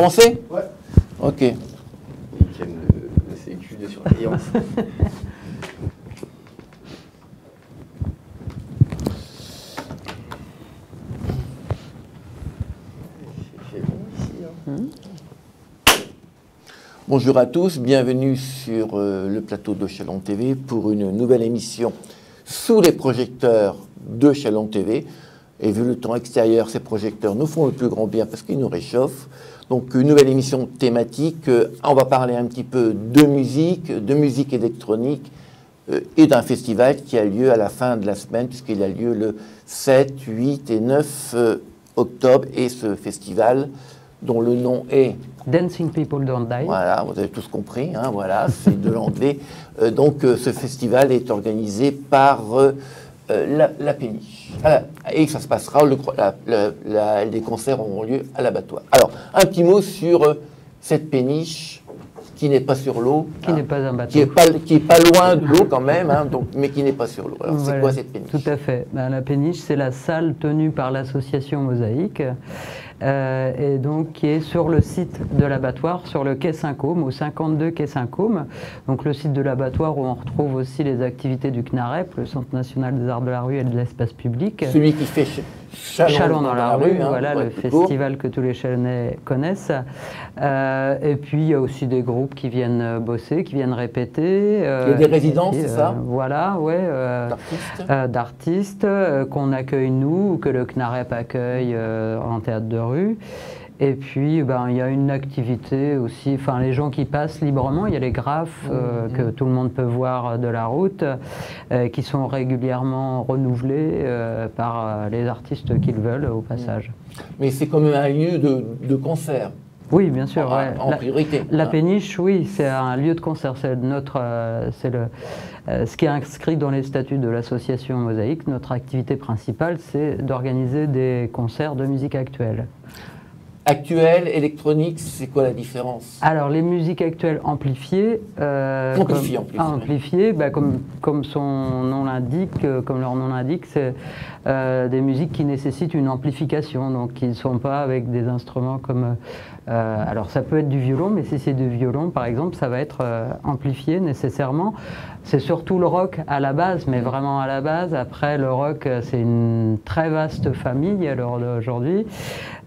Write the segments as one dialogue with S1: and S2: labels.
S1: Commencé
S2: Ouais.
S1: Ok.
S2: Le, sécu de surveillance. Ici. Hein.
S1: Bonjour à tous, bienvenue sur euh, le plateau de Chalon TV pour une nouvelle émission sous les projecteurs de Chalon TV. Et vu le temps extérieur, ces projecteurs nous font le plus grand bien parce qu'ils nous réchauffent. Donc une nouvelle émission thématique. Euh, on va parler un petit peu de musique, de musique électronique euh, et d'un festival qui a lieu à la fin de la semaine puisqu'il a lieu le 7, 8 et 9 euh, octobre. Et ce festival, dont le nom est
S3: Dancing People Don't Die.
S1: voilà, vous avez tous compris, hein, voilà, c'est de l'anglais. Donc ce festival est organisé par euh, euh, la. Voilà. Et ça se passera, les concerts auront lieu à l'abattoir. Alors, un petit mot sur euh, cette péniche qui n'est pas sur l'eau.
S3: Qui
S1: hein,
S3: n'est pas un bateau.
S1: qui est pas, qui est pas loin de l'eau quand même, hein, donc, mais qui n'est pas sur l'eau. Alors, c'est quoi cette péniche?
S3: Tout à fait. Ben, la péniche, c'est la salle tenue par l'association Mosaïque, euh, et donc qui est sur le site de l'abattoir, sur le quai Saint-Côme, au 52 quai Saint-Côme. Donc le site de l'abattoir où on retrouve aussi les activités du CNAREP, le Centre national des arts de la rue et de l'espace public.
S1: Celui qui fait Chalon,
S3: Chalon dans la rue,
S1: hein,
S3: voilà le
S1: court.
S3: festival que tous les Chalonnais connaissent. Euh, et puis il y a aussi des groupes qui viennent euh, bosser, qui viennent répéter. euh,
S1: Il y a des résidences, c'est ça?
S3: Voilà, ouais.
S1: D'artistes.
S3: qu'on accueille nous ou que le CNAREP accueille en théâtre de rue. Et puis, ben, il y a une activité aussi, enfin, les gens qui passent librement, il y a les graphes euh, que tout le monde peut voir de la route, euh, qui sont régulièrement renouvelés euh, par les artistes qu'ils veulent au passage.
S1: Mais c'est quand même un lieu de, de concert,
S3: Oui, bien sûr.
S1: en,
S3: ouais.
S1: en
S3: La-
S1: priorité.
S3: La péniche, oui, c'est un lieu de concert. C'est notre, euh, c'est le, euh, ce qui est inscrit dans les statuts de l'association Mosaïque. Notre activité principale, c'est d'organiser des concerts de musique actuelle.
S1: Actuel, électronique, c'est quoi la différence
S3: Alors, les musiques actuelles amplifiées. euh,
S1: Amplifiées,
S3: comme-
S1: amplifiées.
S3: ah, amplifiées, bah, comme, comme son nom l'indique, euh, comme leur nom l'indique, c'est euh, des musiques qui nécessitent une amplification, donc qui ne sont pas avec des instruments comme. Euh, alors, ça peut être du violon, mais si c'est du violon, par exemple, ça va être euh, amplifié nécessairement. C'est surtout le rock à la base, mais vraiment à la base. Après, le rock, euh, c'est une très vaste famille à l'heure d'aujourd'hui.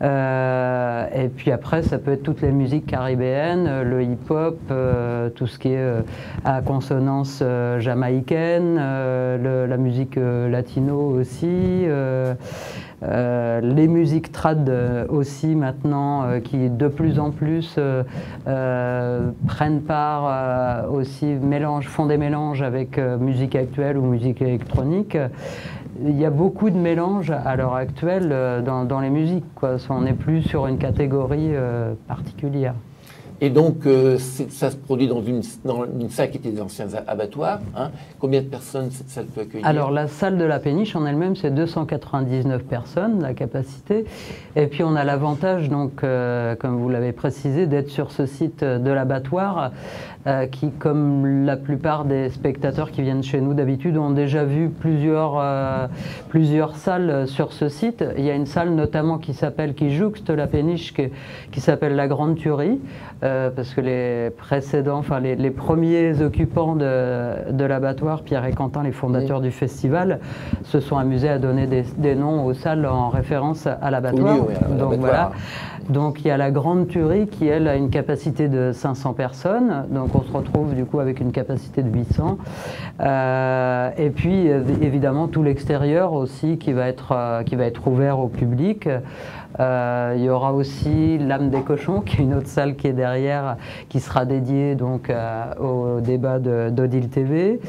S3: Euh, et puis après, ça peut être toutes les musiques caribéennes, le hip-hop, tout ce qui est à consonance jamaïcaine, le- la musique latino aussi. Euh, les musiques trad euh, aussi maintenant euh, qui de plus en plus prennent part aussi mélange, font des mélanges avec musique actuelle ou musique électronique. Il y a beaucoup de mélanges à l'heure actuelle dans, les musiques. On n'est plus sur une catégorie particulière.
S1: Et donc, euh, ça se produit dans une, salle qui était des anciens abattoirs. hein. Combien de personnes cette salle peut accueillir?
S3: Alors la salle de la péniche en elle-même, c'est 299 personnes, la capacité. Et puis on a l'avantage, donc, euh, comme vous l'avez précisé, d'être sur ce site de l'abattoir, euh, qui, comme la plupart des spectateurs qui viennent chez nous d'habitude, ont déjà vu plusieurs, plusieurs salles sur ce site. Il y a une salle notamment qui s'appelle, qui jouxte la péniche, qui, qui s'appelle la Grande Tuerie, parce que les précédents, enfin les, les premiers occupants de, de l'abattoir, Pierre et Quentin, les fondateurs du festival, se sont amusés à donner des, des noms aux salles en référence à l'abattoir.
S1: Oui,
S3: Donc voilà. Donc il y a la Grande Tuerie qui, elle, a une capacité de 500 personnes. Donc on se retrouve du coup avec une capacité de 800. Euh, et puis euh, évidemment tout l'extérieur aussi qui va être, euh, qui va être ouvert au public. Euh, il y aura aussi l'âme des cochons, qui est une autre salle qui est derrière, qui sera dédiée donc euh, au débat d'Odile TV.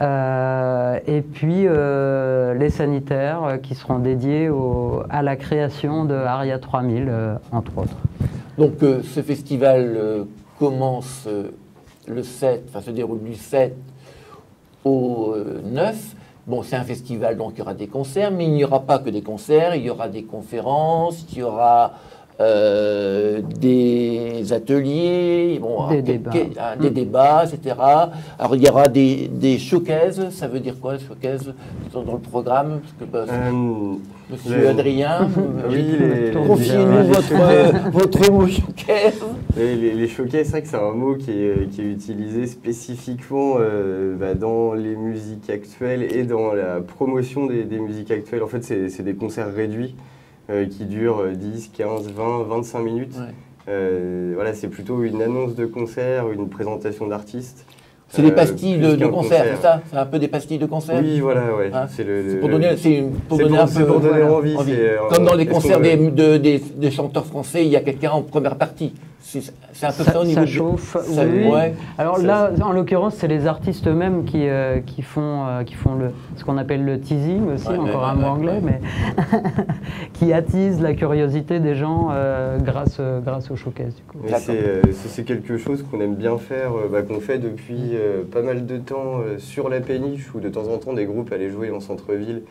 S3: Euh, et puis les sanitaires qui seront dédiés à la création de Aria 3000, euh, entre autres.
S1: Donc, ce festival commence le 7, enfin se déroule du 7 au euh, 9. Bon, c'est un festival, donc il y aura des concerts, mais il n'y aura pas que des concerts, il y aura des conférences, il y aura euh, des ateliers, bon,
S3: Des débats.
S1: quel- ah, des
S3: Mm.
S1: débats, etc. Alors il y aura des, des showcases, ça veut dire quoi, showcases dans, dans le programme? Parce que, bah,
S4: Euh,
S1: Monsieur
S4: le-
S1: Adrien,
S4: Oui, les-
S1: confiez-nous
S4: les-
S1: votre, euh, votre mot showcase.
S4: Les, les, les showcases, c'est vrai que c'est un mot qui est, qui est utilisé spécifiquement euh, bah, dans les musiques actuelles et dans la promotion des, des musiques actuelles. En fait, c'est c'est des concerts réduits qui durent 10, 15, 20, 25 minutes.
S1: Ouais.
S4: Euh, voilà, c'est plutôt une annonce de concert, une présentation d'artistes.
S1: C'est des
S4: euh,
S1: pastilles de, concert,
S4: concert.
S1: c'est ça? C'est un peu des pastilles de concert?
S4: Oui, voilà, ouais.
S1: Hein,
S4: c'est
S1: pour donner, pour
S4: pour-
S1: un peu
S4: pour donner envie, euh,
S1: Comme dans les concerts des, de- des, des chanteurs français, il y a quelqu'un en première partie. C'est un peu ça,
S3: Ça,
S1: au niveau
S3: ça
S1: de-
S3: chauffe,
S1: ça-
S3: oui.
S1: ouais.
S3: Alors là, en l'occurrence, c'est les artistes eux-mêmes qui, euh, qui font, euh, qui font le, ce qu'on appelle le teasing aussi,
S1: Ouais,
S3: encore un mot
S1: ouais,
S3: anglais,
S1: ouais.
S3: mais qui attisent la curiosité des gens euh, grâce, euh, grâce au showcase.
S4: C'est euh, quelque chose qu'on aime bien faire, euh, bah, qu'on fait depuis euh, pas mal de temps euh, sur la péniche, où de temps en temps des groupes allaient jouer en centre-ville,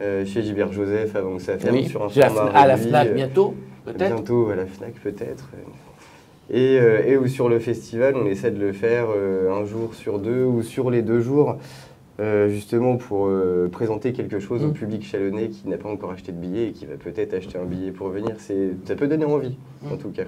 S4: euh, chez Gilbert Joseph avant que ça ferme,
S1: Oui,
S4: sur un format
S1: à la FNAC bientôt, peut-être
S4: Bientôt à la FNAC peut-être. Et, euh, et ou sur le festival, on essaie de le faire euh, un jour sur deux ou sur les deux jours, euh, justement pour euh, présenter quelque chose au
S1: Mm.
S4: public chalonnais qui n'a pas encore acheté de billet et qui va peut-être acheter un billet pour venir. C'est- Ça peut donner envie, en
S1: Mm.
S4: tout cas.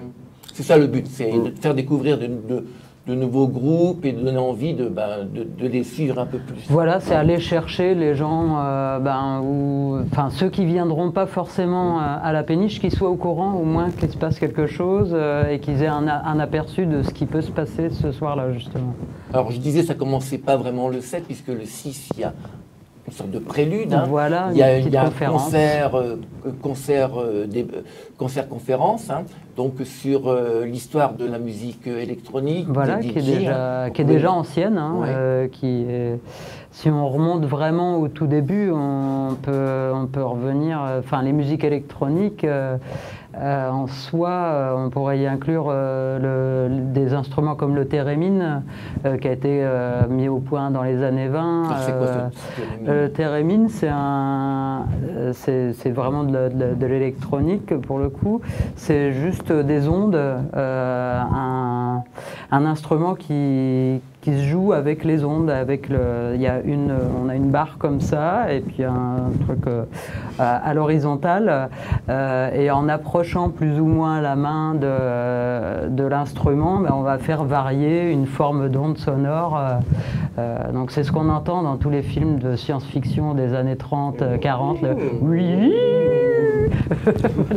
S1: C'est ça le but, c'est
S4: Mm.
S1: de faire découvrir de, de- de nouveaux groupes et de donner envie de, ben, de, de les suivre un peu plus.
S3: Voilà, c'est aller chercher les gens, euh, ben, ou, enfin ceux qui viendront pas forcément euh, à la péniche, qu'ils soient au courant au moins qu'il se passe quelque chose euh, et qu'ils aient un, aperçu de ce qui peut se passer ce soir-là justement.
S1: Alors je disais, ça commençait pas vraiment le 7, puisque le 6, il y a une sorte de prélude. hein.
S3: Voilà,
S1: Il y a,
S3: une
S1: il
S3: petite
S1: y a un concert, euh, concert, euh, des- concert-conférence, hein, donc sur euh, l'histoire de la musique électronique.
S3: Voilà, qui est déjà,
S1: hein.
S3: qui est
S1: Oui.
S3: déjà ancienne. hein,
S1: Ouais.
S3: qui est- si on remonte vraiment au tout début, on peut, on peut revenir. Enfin, les musiques électroniques, euh, en soi, euh, on pourrait y inclure euh, le- des instruments comme le thérémine, qui a été mis au point dans les années 20.
S1: Alors, C'est quoi
S3: euh,
S1: ce- ce-
S3: euh, Le thérémine, c'est un, c'est c'est vraiment de, l'électronique pour le coup. C'est juste des ondes, un, un instrument qui, qui se joue avec les ondes. Avec le, il y a une, on a une barre comme ça et puis un truc euh, à, l'horizontale. euh, et en approchant plus ou moins la main de, de l'instrument, ben, on va faire varier une forme d'onde sonore. euh, donc c'est ce qu'on entend dans tous les films de science-fiction des années 30, euh, 40. le oui,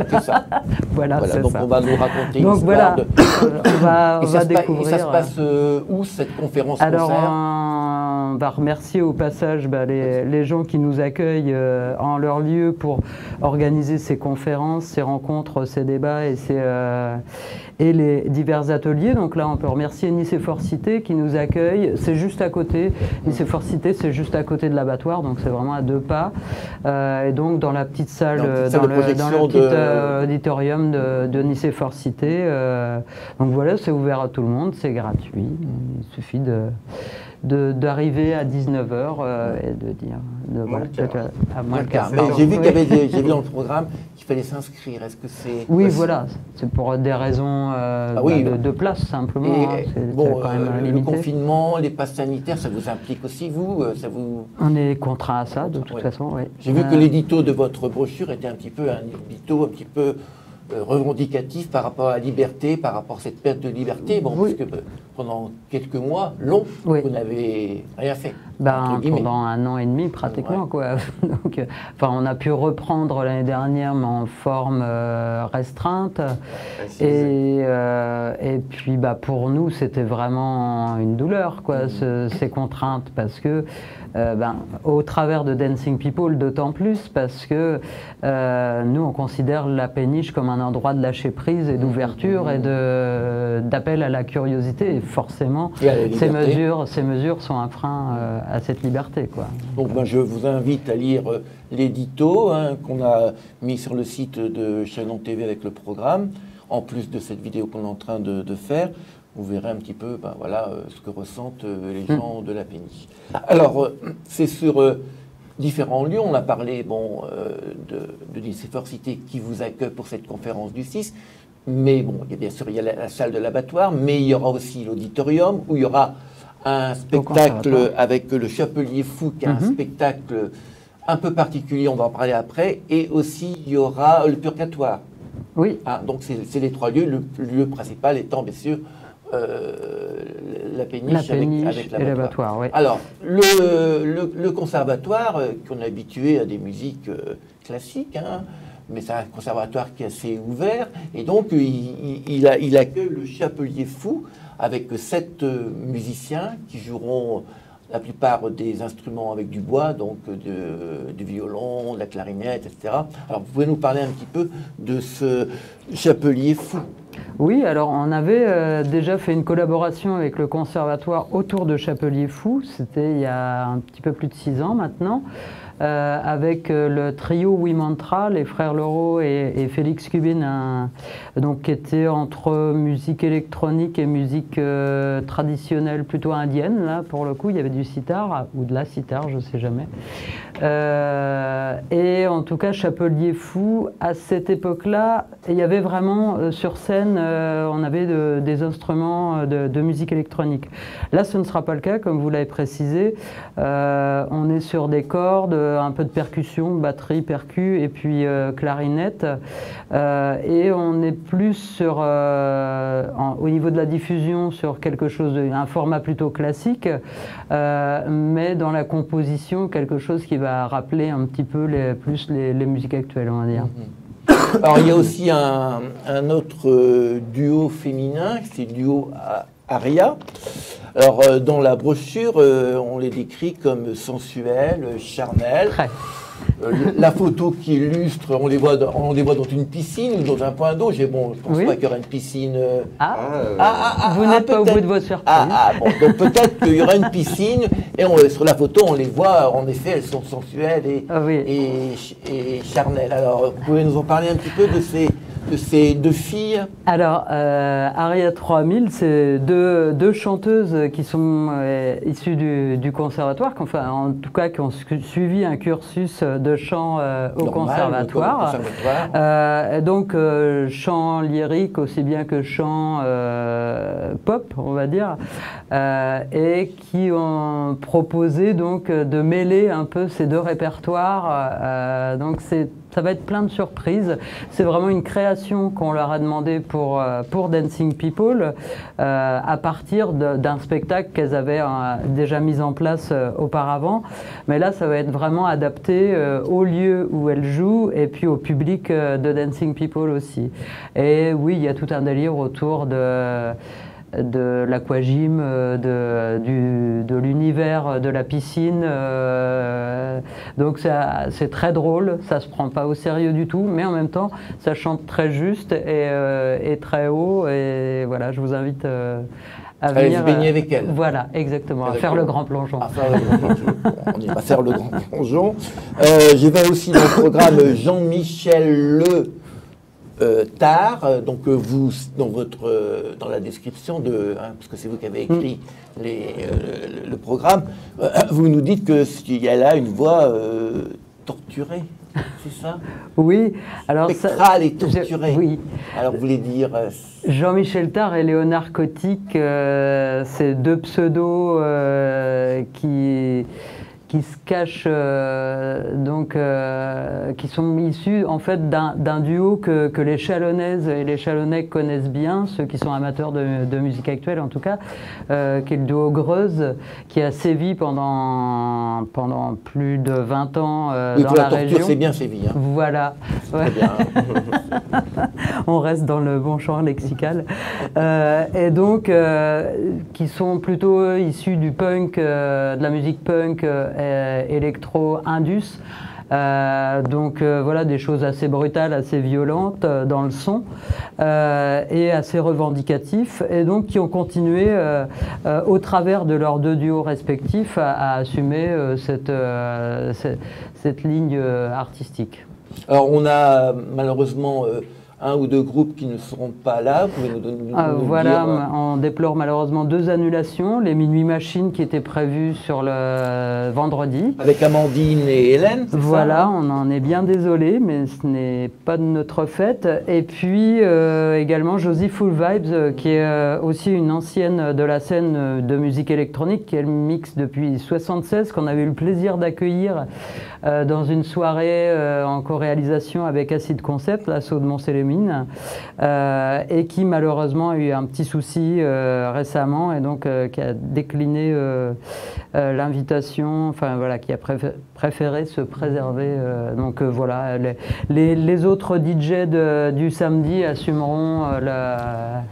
S1: C'est ça.
S3: voilà,
S1: Voilà, donc
S3: ça.
S1: on va nous raconter
S3: Donc voilà,
S1: de...
S3: on va, on
S1: Et ça,
S3: va
S1: pa- et
S3: découvrir.
S1: ça se
S3: euh,
S1: passe euh, où cette conférence
S3: alors,
S1: concert
S3: on va remercier au passage bah, les, les gens qui nous accueillent euh, en leur lieu pour organiser ces conférences, ces rencontres, ces débats et, ces, euh, et les divers ateliers. Donc là, on peut remercier Nice et Fort Cité qui nous accueille. C'est juste à côté. Nice et Fort Cité, c'est juste à côté de l'abattoir, donc c'est vraiment à deux pas. Et donc, dans la petite salle,
S1: Dans la petite salle
S3: dans,
S1: de
S3: le, dans le petit
S1: de-
S3: euh, auditorium de, de Nice et Fort Cité. euh, donc voilà, c'est ouvert à tout le monde, c'est gratuit. Il suffit de- d'arriver à 19h et de dire de, voilà, de- à moins
S1: J'ai vu qu'il y avait des- vu dans le programme qu'il fallait s'inscrire. Est-ce que c'est
S3: Oui, voilà, c'est pour des raisons euh,
S1: Ah oui.
S3: bah, de, de place simplement.
S1: Et,
S3: hein,
S1: bon,
S3: quand même
S1: euh, le confinement, les passes sanitaires, ça vous implique aussi vous euh, Ça vous
S3: On est contraint à ça de toute
S1: Ouais.
S3: façon. oui.
S1: J'ai vu
S3: Euh,
S1: que l'édito de votre brochure était un petit peu un édito un petit peu euh, revendicatif par rapport à la liberté, par rapport à cette perte de liberté. Bon,
S3: Oui.
S1: parce que euh, pendant quelques mois longs,
S3: Oui.
S1: vous n'avez rien fait.
S3: Ben, pendant un an et demi pratiquement
S1: Ouais.
S3: quoi. Donc, euh, enfin, on a pu reprendre l'année dernière, mais en forme euh, restreinte. Et, euh, et puis bah, pour nous, c'était vraiment une douleur, quoi, ce- ces contraintes, parce que euh, ben, au travers de Dancing People, d'autant plus, parce que euh, nous, on considère la péniche comme un endroit de lâcher prise et d'ouverture et de- d'appel à la curiosité. Et forcément,
S1: Et
S3: ces mesures, ces mesures sont un frein euh, à cette liberté. Quoi.
S1: Donc ben, je vous invite à lire l'édito hein, qu'on a mis sur le site de Chalon TV avec le programme, en plus de cette vidéo qu'on est en train de, de faire. Vous verrez un petit peu ben, voilà, euh, ce que ressentent euh, les gens de la péniche. Alors, euh, c'est sur différents lieux. On a parlé bon, de, de Cité qui vous accueille pour cette conférence du 6, mais bon, il y a bien sûr il y a la, la salle de l'abattoir, mais il y aura aussi l'auditorium où il y aura un spectacle avec le Chapelier Fou, qui est un
S3: Mhm.
S1: spectacle un peu particulier, on va en parler après, et aussi il y aura le Purgatoire.
S3: Oui,
S1: Ah, donc c'est c'est les trois lieux, le lieu principal étant bien sûr euh, la péniche,
S3: la
S1: avec-
S3: péniche
S1: avec, l'abattoir. Alors, le, le- le conservatoire, euh, qu'on est habitué à des musiques euh, classiques, hein, mais c'est un conservatoire qui est assez ouvert, et donc il, il- il a- il accueille le Chapelier Fou avec sept musiciens qui joueront la plupart des instruments avec du bois, donc de- du violon, de la clarinette, etc. Alors, vous pouvez nous parler un petit peu de ce Chapelier Fou?
S3: Oui, alors on avait euh, déjà fait une collaboration avec le conservatoire autour de Chapelier Fou, c'était il y a un petit peu plus de six ans maintenant, euh, avec euh, le trio We Mantra, les frères Leroux et, Félix Cubin, donc, qui était entre musique électronique et musique traditionnelle plutôt indienne, là pour le coup, il y avait du sitar, ou de la sitar, je ne sais jamais. Et en tout cas, Chapelier Fou, à cette époque-là, il y avait vraiment sur scène, euh, on avait de- des instruments euh, de, musique électronique. Là, ce ne sera pas le cas, comme vous l'avez précisé. Euh, on est sur des cordes, un peu de percussion, batterie, percu, et puis clarinette. Et on est plus sur, au niveau de la diffusion, sur quelque chose, de, un format plutôt classique, mais dans la composition, quelque chose qui va rappeler un petit peu plus les, les musiques actuelles, on va dire.
S1: Alors, il y a aussi un, autre euh, duo féminin, c'est le duo Aria. Alors, euh, dans la brochure, euh, on les décrit comme sensuels, charnels. Euh, la photo qui illustre, on les voit dans, on les voit dans une piscine ou dans un point d'eau. J'ai bon, je pense
S3: Oui.
S1: pas qu'il y aura une piscine. euh,
S3: Ah,
S1: ah, ah, ah,
S3: vous
S1: ah,
S3: n'êtes pas au bout de votre surprise.
S1: Ah, ah, bon, donc peut-être qu'il y aura une piscine et on, sur la photo, on les voit, en effet, elles sont sensuelles et,
S3: Ah oui.
S1: et, ch- et charnelles. Alors, vous pouvez nous en parler un petit peu de ces, de ces deux filles
S3: Alors, euh, Aria 3000, c'est deux, deux chanteuses qui sont euh, issues du, du conservatoire, fait- en tout cas qui ont su- suivi un cursus de chant euh, au
S1: Normal,
S3: conservatoire.
S1: conservatoire.
S3: Euh, donc, chant lyrique aussi bien que chant pop, on va dire, et qui ont proposé donc de mêler un peu ces deux répertoires. Donc, c'est ça va être plein de surprises. C'est vraiment une création qu'on leur a demandé pour, euh, pour Dancing People euh, à partir d'un spectacle qu'elles avaient euh, déjà mis en place auparavant. Mais là, ça va être vraiment adapté au lieu où elles jouent et puis au public de Dancing People aussi. Et oui, il y a tout un délire autour de de l'aquagym, euh, de, l'univers de la piscine. euh, donc c'est très drôle, ça se prend pas au sérieux du tout, mais en même temps ça chante très juste et, euh, et très haut. Et voilà, je vous invite euh, à venir.
S1: se baigner
S3: euh,
S1: avec elle.
S3: Voilà, exactement, à faire le grand plongeon.
S1: À faire le grand plongeon. On ira faire le grand plongeon. Euh, je vais aussi dans le programme Jean-Michel Le euh, Tard. Euh, Donc euh, vous, dans votre, euh, dans la description de, hein, parce que c'est vous qui avez écrit les, euh, le, programme, vous nous dites que il y a là une voix torturée. C'est ça?
S3: Oui, alors ça-
S1: Spectrale et
S3: je-
S1: torturée.
S3: oui.
S1: Alors vous voulez dire
S3: Jean-Michel Tard et Léonard Cotic, euh, c'est deux pseudos qui, qui se cachent, euh, donc, euh, qui sont issus en fait d'un duo que, que les Chalonnaises et les Chalonnais connaissent bien, ceux qui sont amateurs de, de musique actuelle en tout cas, euh, qui est le duo Greuze, qui a sévi pendant, pendant plus de 20 ans
S1: oui,
S3: dans
S1: pour la
S3: la
S1: torture,
S3: région.
S1: c'est bien Séville. Hein.
S3: Voilà. Ouais.
S1: Très bien.
S3: On reste dans le bon champ lexical. Et donc, qui sont plutôt issus du punk, de la musique punk électro-indus. Euh, donc euh, voilà des choses assez brutales, assez violentes euh, dans le son euh, et assez revendicatifs et donc qui ont continué euh, euh, au travers de leurs deux duos respectifs à, assumer euh, cette, euh, cette, ligne euh, artistique.
S1: Alors on a malheureusement euh, un ou deux groupes qui ne seront pas là. Vous pouvez nous, donner- nous-
S3: Ah,
S1: nous
S3: voilà,
S1: dire, euh,
S3: on déplore malheureusement deux annulations. Les Minuit Machines qui étaient prévues sur le vendredi.
S1: avec Amandine et Hélène. ça,
S3: Voilà, on en est bien désolé, mais ce n'est pas de notre fait. Et puis euh, également Josie Full Vibes, euh, qui est aussi une ancienne de la scène de musique électronique, qui est mixe depuis 76, qu'on avait eu le plaisir d'accueillir euh, dans une soirée euh, en co-réalisation avec Acid Concept, l'assaut de Montsélémine, euh, et qui malheureusement a eu un petit souci euh, récemment, et donc euh, qui a décliné l'invitation, enfin voilà, qui a préfé- préféré se préserver. donc voilà, les, autres DJ du samedi assumeront la-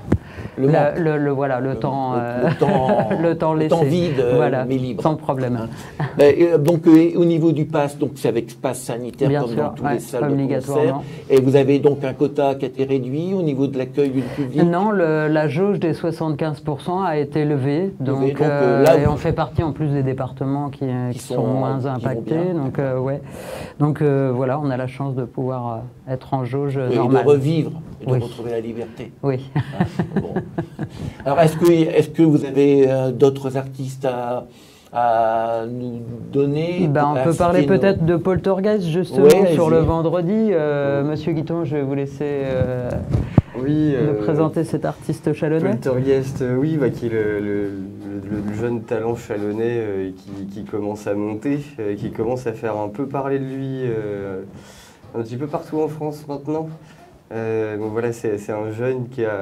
S1: Le
S3: la-
S1: manque.
S3: le, le- voilà, le,
S1: Le-
S3: temps,
S1: le-
S3: euh,
S1: temps-
S3: le temps
S1: le
S3: laissé.
S1: temps vide, euh,
S3: voilà,
S1: mais libre.
S3: sans problème.
S1: Ben, euh, donc euh, au niveau du pass, donc c'est avec pass sanitaire
S3: Bien
S1: comme
S3: sûr,
S1: dans tous
S3: ouais,
S1: les salles de concert. Et vous avez donc un quota qui a été réduit au niveau de l'accueil du public?
S3: Non, la jauge des 75% a été levée. Donc,
S1: donc, euh, là,
S3: et on fait partie en plus des départements qui,
S1: Qui
S3: qui sont,
S1: sont-
S3: moins impactés. Donc, euh, ouais. donc voilà, on a la chance de pouvoir être en jauge
S1: et de
S3: normale.
S1: revivre et de
S3: Oui.
S1: retrouver la liberté.
S3: Oui.
S1: Hein, bon. Alors est-ce que, est que vous avez euh, d'autres artistes à, à nous donner
S3: Ben,
S1: pour
S3: on peut parler
S1: nos-
S3: peut-être de Poltergeist justement
S1: Ouais,
S3: sur le vendredi. Euh, Monsieur Guiton, je vais vous laisser euh,
S4: Oui, euh,
S3: présenter cet artiste chalonnais.
S4: Poltergeist, euh, oui, bah, qui est le, le- le- le jeune talent chalonnais euh, qui, qui commence à monter, euh, qui commence à faire un peu parler de lui euh, un petit peu partout en France maintenant. Euh, voilà, c'est c'est un jeune qui a,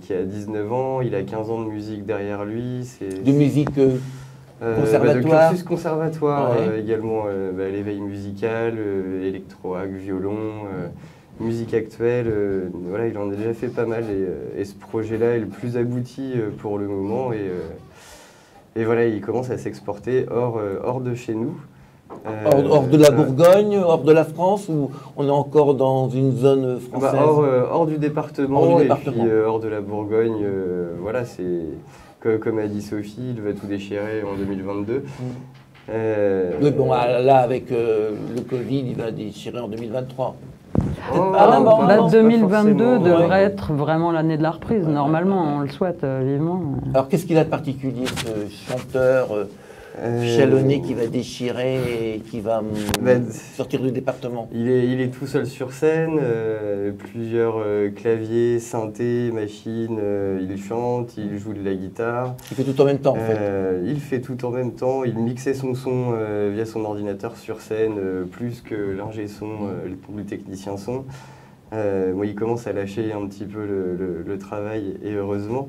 S4: qui a 19 ans, il a 15 ans de musique derrière lui. c'est-
S1: de musique euh,
S4: euh, bah,
S1: Conservatoire.
S4: de cursus conservatoire
S1: Ouais.
S4: euh, également, bah, l'éveil musical, électro-hack, violon, musique actuelle. voilà, il en a déjà fait pas mal et, et ce projet-là est le plus abouti pour le moment et, et voilà, il commence à s'exporter hors, hors de chez nous. Euh,
S1: hors, hors de la Bourgogne, hors de la France, ou on est encore dans une zone
S4: bah,
S1: française
S4: hors, euh, hors du département
S1: Hors du
S4: et
S1: département.
S4: puis euh, hors de la Bourgogne. euh, voilà, c'est que- comme a dit Sophie, il va tout déchirer en 2022. Euh,
S1: Oui, bon, là, avec euh, le Covid, il va déchirer en 2023.
S4: oh,
S1: pas
S4: pas-
S3: Bah,
S4: pas
S3: 2022
S4: forcément,
S3: devrait
S4: ouais.
S3: être vraiment l'année de la reprise. Normalement, on le souhaite euh, vivement.
S1: Alors, qu'est-ce qu'il a de particulier, ce chanteur euh, chalonné qui va déchirer et qui va hum,
S4: Bah,
S1: sortir du département
S4: Il est, il est tout seul sur scène, euh, plusieurs euh, claviers, synthés, machines, euh, il chante, il joue de la guitare.
S1: Il fait tout en même temps, en fait.
S4: Il fait tout en même temps, il mixait son son via son ordinateur sur scène, plus que l'ingé son le technicien son. Bon, il commence à lâcher un petit peu le, le- le travail, et heureusement.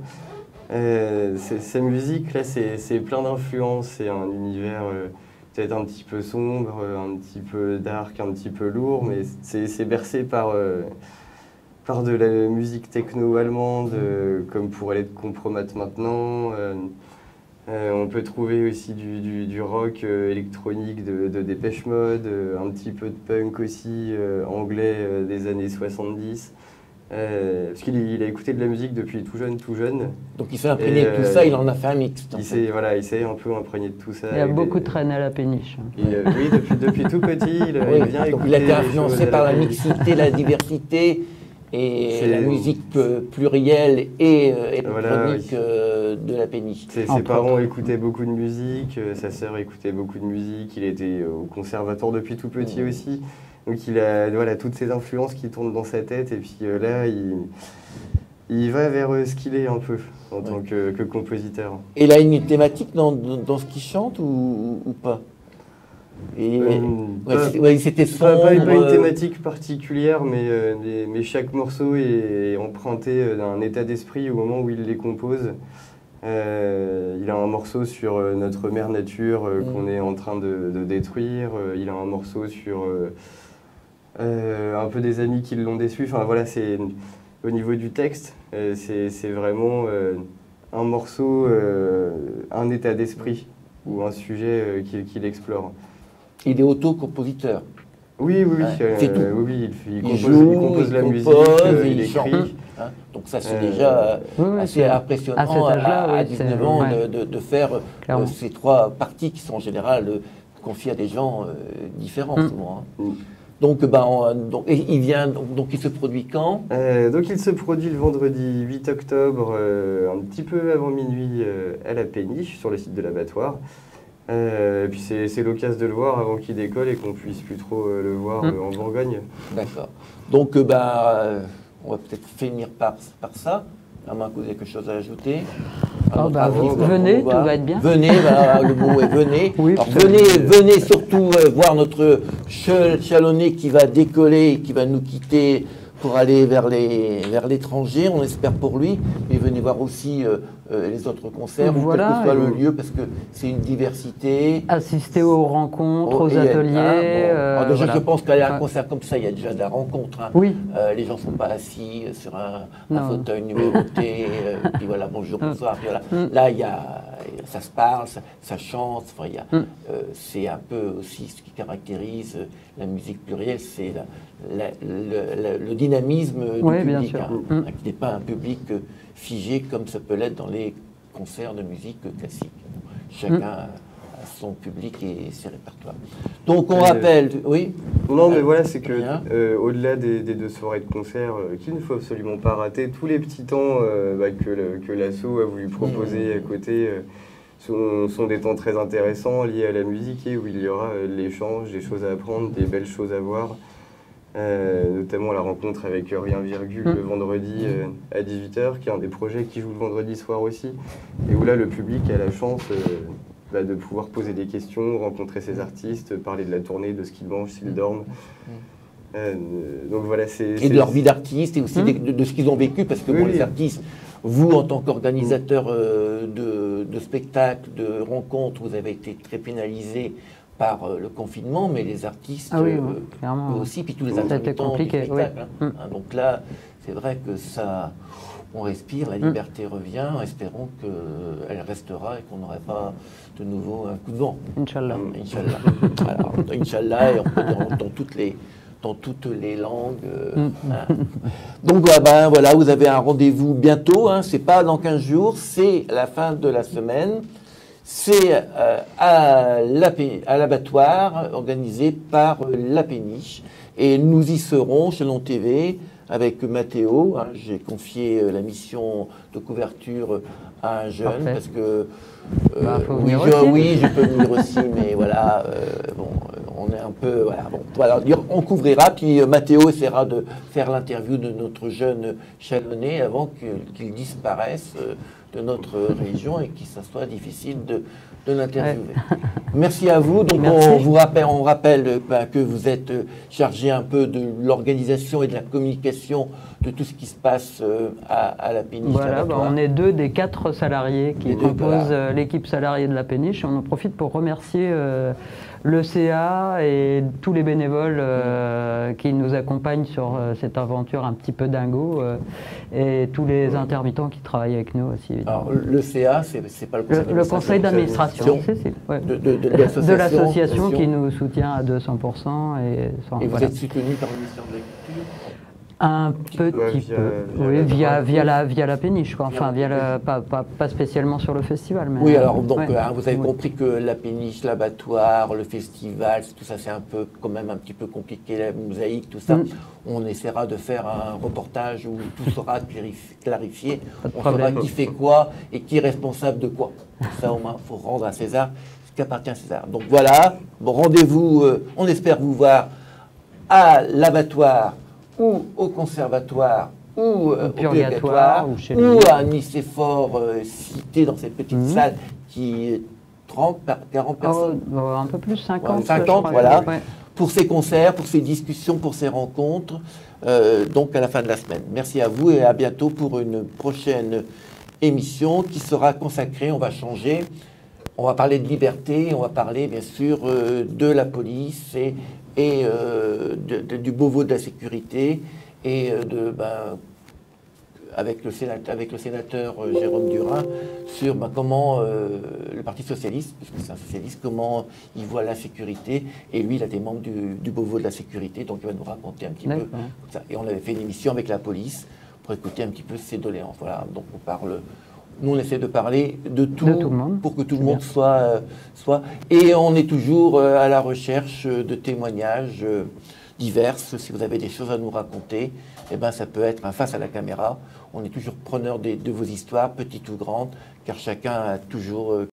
S4: Euh, sa musique, là, c'est plein d'influences, c'est un univers euh, peut-être un petit peu sombre, euh, un petit peu dark, un petit peu lourd, mais c'est bercé par, euh, par de la musique techno-allemande, comme pourrait l'être Compromat maintenant. On peut trouver aussi du, du- rock électronique de, de Dépêche Mode, un petit peu de punk aussi, anglais des années 70. Euh, parce qu'il il a écouté de la musique depuis tout jeune, tout jeune.
S1: Donc, il s'est imprégné de tout
S4: euh,
S1: ça, il en a fait un mixte.
S4: Il s'est voilà, il s'est un peu imprégné de tout ça.
S3: Il a beaucoup
S4: des-
S3: de traînées à la péniche.
S4: Il, euh, oui, depuis, depuis tout petit, il,
S1: Oui,
S4: il vient
S1: donc
S4: écouter
S1: il a été influencé par la mixité, la diversité et la musique euh, plurielle et euh,
S4: Voilà,
S1: électronique
S4: oui.
S1: euh, de la péniche.
S4: Ses, parents
S3: autres.
S4: écoutaient beaucoup de musique, euh, sa sœur écoutait beaucoup de musique, il était euh, au conservatoire depuis tout petit aussi. Donc il a voilà, toutes ces influences qui tournent dans sa tête et puis euh, là, il, il va vers euh, ce qu'il est un peu en tant que, que compositeur.
S1: Et il a une thématique dans, dans, dans ce qu'il chante ou, pas? Et,
S4: Euh,
S1: ouais,
S4: pas-
S1: c'était- ouais, C'était
S4: Pas,
S1: sombre.
S4: pas- pas une
S1: euh,
S4: thématique particulière, mais, euh, des- mais chaque morceau est, est emprunté d'un état d'esprit au moment où il les compose. Euh, il a un morceau sur notre mère nature
S1: Mm.
S4: qu'on est en train de, de détruire. Il a un morceau sur un peu des amis qui l'ont déçu. Enfin voilà, c'est au niveau du texte, euh, c'est vraiment euh, un morceau, euh, un état d'esprit ou un sujet euh, qu'il explore.
S1: Il est auto-compositeur.
S4: Oui, oui, oui. Euh,
S1: il fait tout.
S4: oui, oui, il, fait- il
S1: Il
S4: compose,
S1: joue,
S4: il compose
S1: il
S4: la
S1: compose,
S4: musique, euh,
S1: il
S4: il,
S1: chante.
S4: écrit.
S1: hein. Donc ça, c'est
S4: Euh,
S1: déjà euh,
S3: Oui, oui,
S1: assez impressionnant
S3: à
S1: à, à
S3: oui,
S1: 19
S3: c'est-
S1: ans
S3: ouais.
S1: de, de- de faire euh, ces trois parties qui sont en général euh, confiées à des gens euh, différents
S3: Mm.
S1: souvent. hein.
S4: Mm.
S1: Donc, bah, on- donc, et il vient, donc, donc il se produit quand?
S4: Euh, donc il se produit le vendredi 8 octobre, euh, un petit peu avant minuit euh, à la péniche, sur le site de l'abattoir. Et puis c'est l'occasion de le voir avant qu'il décolle et qu'on puisse plus trop le voir euh, en Bourgogne.
S1: D'accord. Donc, bah, on va peut-être finir par, par ça, à moins que vous ayez quelque chose à ajouter.
S3: Ah,
S1: Alors,
S3: bah,
S1: avis,
S3: vous-
S1: comment
S3: venez,
S1: on
S3: tout va être bien.
S1: Venez, voilà, le mot est venez.
S3: Oui,
S1: Alors,
S3: peut-être.
S1: venez, venez surtout euh, voir notre ch- chalonné qui va décoller, qui va nous quitter pour aller vers les vers l'étranger, on espère pour lui, mais venez voir aussi euh, euh, les autres concerts, ou
S3: Voilà,
S1: quel que soit le lieu, parce que c'est une diversité.
S3: Assister aux rencontres,
S1: Oh,
S3: aux
S1: ah,
S3: ateliers.
S1: bon.
S3: euh,
S1: Alors, déjà,
S3: voilà.
S1: je pense qu'à un
S3: Ouais.
S1: concert comme ça, il y a déjà de la rencontre. hein.
S3: Oui,
S1: les gens ne sont pas assis sur un, un fauteuil numéroté, puis voilà, bonjour, bonsoir. puis voilà.
S3: Mm.
S1: Là, il y a, ça se parle, ça, ça chante. enfin, il y a,
S3: Mm.
S1: euh, c'est un peu aussi ce qui caractérise euh, la musique plurielle, c'est la- la- le, dynamisme du
S3: Oui, bien
S1: public,
S3: sûr.
S1: hein,
S3: Mm.
S1: hein, qui n'est pas un public euh, figé comme ça peut l'être dans les concerts de musique classique. Chacun
S3: Mm.
S1: a son public et ses répertoires. Donc, on
S4: Euh,
S1: rappelle, oui,
S4: Non, mais voilà, c'est que euh, au-delà des, des deux soirées de concert euh, qu'il ne faut absolument pas rater, tous les petits temps euh, bah, que l'asso a voulu proposer
S1: Mmh.
S4: à côté euh, sont, sont des temps très intéressants liés à la musique et où il y aura euh, de l'échange, des choses à apprendre, des belles choses à voir. Euh, notamment la rencontre avec Rien Virgule
S3: Mm.
S4: le vendredi euh, à 18h, qui est un des projets qui joue le vendredi soir aussi, et où là le public a la chance euh, bah, de pouvoir poser des questions, rencontrer ses artistes, parler de la tournée, de ce qu'ils mangent, s'ils
S1: Mm.
S4: dorment. Euh, donc voilà, c'est.
S1: et de leur vie d'artiste et aussi des- de, de ce qu'ils ont vécu parce que
S4: Oui,
S1: bon,
S4: oui.
S1: les artistes vous en tant qu'organisateur euh, de, de spectacles de rencontres vous avez été très pénalisés par euh, le confinement mais les artistes
S3: Ah oui,
S1: euh,
S3: oui, clairement.
S1: aussi puis tous les intermittents du spectacle,
S3: oui.
S1: hein.
S3: Hum.
S1: Hein, donc là c'est vrai que ça on respire la
S3: Hum.
S1: liberté revient espérons qu'elle restera et qu'on n'aurait pas de nouveau un coup de vent
S3: Inch'Allah.
S1: Inch'Allah. Alors, Inch'Allah, et on peut dans, dans toutes les dans toutes les langues. euh,
S3: Mm.
S1: hein. Donc bah, ben, voilà, vous avez un rendez-vous bientôt. Hein, c'est pas dans 15 jours, c'est la fin de la semaine. C'est euh, à la l'abattoir organisé par euh, la péniche. Et nous y serons chez Long TV avec Mathéo. hein. J'ai confié euh, la mission de couverture à un jeune
S3: Parfait.
S1: parce que euh,
S3: Bah,
S1: oui, je, oui, je peux venir aussi, mais voilà, euh, bon, euh, on est un peu, voilà, bon, voilà, dire, on couvrira, puis Mathéo essaiera de faire l'interview de notre jeune Chalonnet avant qu'il disparaisse de notre région et que ça soit difficile de, de l'interviewer. Merci à vous. Donc
S3: Merci.
S1: on vous rappelle, on rappelle ben, que vous êtes chargé un peu de l'organisation et de la communication de tout ce qui se passe euh, à, à la péniche.
S3: Voilà, bah, on est deux des quatre salariés qui composent euh, l'équipe salariée de la péniche. On en profite pour remercier euh, le CA et tous les bénévoles euh, qui nous accompagnent sur euh, cette aventure un petit peu dingo euh, et tous les intermittents qui travaillent avec nous aussi. évidemment.
S1: Alors, le CA, c'est pas le conseil
S3: Le, le conseil d'administration, ouais.
S1: de, de, de
S3: de
S1: l'association.
S3: qui nous soutient à 200% et,
S1: Et vous êtes soutenu par le ministère de l'Agriculture
S3: Un petit peu,
S4: via- via
S3: oui,
S4: la
S3: via,
S4: Drague.
S3: via, la, via la péniche, quoi. enfin
S1: Via la
S3: pas, pas, pas spécialement sur le festival. Mais,
S1: Oui, alors donc
S3: ouais.
S1: euh, hein, vous avez
S3: Oui.
S1: compris que la péniche, l'abattoir, le festival, tout ça c'est un peu quand même un petit peu compliqué, la mosaïque, tout ça.
S3: Mm.
S1: On essaiera de faire un reportage où tout sera clarif- clarifié. On saura qui fait quoi et qui est responsable de quoi. Tout ça au moins, il faut rendre à César ce qui appartient à César. Donc voilà, bon rendez-vous, euh, on espère vous voir à l'abattoir ou au conservatoire ou euh,
S3: Au
S1: au
S3: purgatoire, ou chez
S1: ou à Nicéphore euh, cité dans cette petite
S3: Mhm.
S1: salle qui est 30 par 40
S3: Oh,
S1: personnes.
S3: euh, un peu plus, 50.
S1: Ouais, 50,
S3: je crois.
S1: voilà.
S3: Ouais.
S1: Pour ces concerts, pour ces discussions, pour ces rencontres, euh, donc à la fin de la semaine. Merci à vous et à bientôt pour une prochaine émission qui sera consacrée, on va changer, on va parler de liberté, on va parler bien sûr euh, de la police et, et euh, de- de- du Beauvau de la sécurité et euh, de, ben, avec, le sénateur, avec le sénateur Jérôme Durin sur ben, comment le Parti Socialiste, puisque c'est un socialiste, comment il voit la sécurité. Et lui, il a des membres du, du Beauvau de la sécurité, donc il va nous raconter un petit peu ça. Et on avait fait une émission avec la police pour écouter un petit peu ses doléances. Voilà, donc on parle. Nous, on essaie de parler de tout,
S3: De tout le monde.
S1: pour que tout le monde
S3: bien.
S1: soit, euh, soit. Et on est toujours euh, à la recherche euh, de témoignages euh, diverses. Si vous avez des choses à nous raconter, eh ben, ça peut être un face à la caméra. On est toujours preneur de vos histoires, petites ou grandes, car chacun a toujours